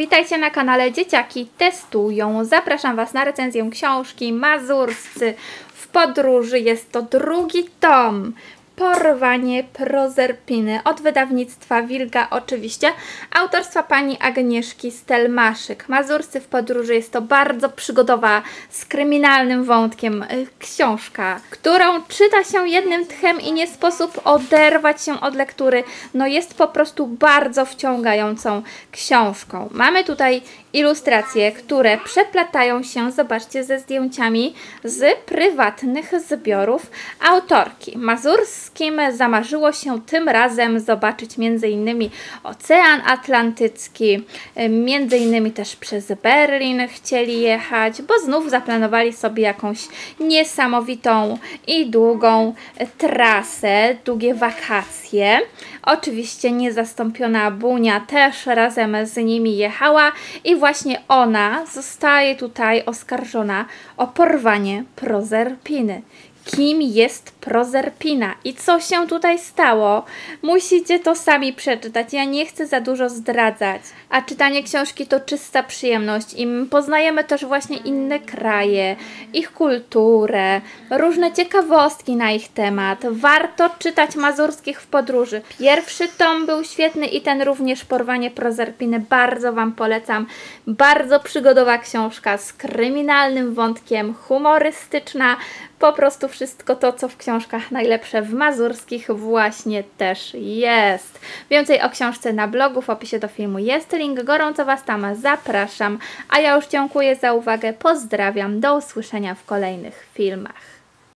Witajcie na kanale Dzieciaki Testują. Zapraszam Was na recenzję książki Mazurscy w podróży. Jest to drugi tom. Porwanie Prozerpiny od wydawnictwa Wilga oczywiście, autorstwa pani Agnieszki Stelmaszyk. Mazurscy w podróży jest to bardzo przygodowa, z kryminalnym wątkiem y, książka, którą czyta się jednym tchem i nie sposób oderwać się od lektury. No jest po prostu bardzo wciągającą książką. Mamy tutaj ilustracje, które przeplatają się, zobaczcie, ze zdjęciami z prywatnych zbiorów autorki. Mazurskim zamarzyło się tym razem zobaczyć m.in. Ocean Atlantycki, m.in. też przez Berlin chcieli jechać, bo znów zaplanowali sobie jakąś niesamowitą i długą trasę, długie wakacje. Oczywiście niezastąpiona Bunia też razem z nimi jechała i właśnie ona zostaje tutaj oskarżona o porwanie Prozerpiny kim jest Prozerpina i co się tutaj stało. Musicie to sami przeczytać. Ja nie chcę za dużo zdradzać. A czytanie książki to czysta przyjemność i poznajemy też właśnie inne kraje, ich kulturę, różne ciekawostki na ich temat. Warto czytać Mazurskich w podróży. Pierwszy tom był świetny i ten również Porwanie Prozerpiny bardzo Wam polecam. Bardzo przygodowa książka z kryminalnym wątkiem, humorystyczna, po prostu wszystko to, co w książkach najlepsze w mazurskich właśnie też jest. Więcej o książce na blogu, w opisie do filmu jest link, gorąco Was tam zapraszam, a ja już dziękuję za uwagę, pozdrawiam, do usłyszenia w kolejnych filmach.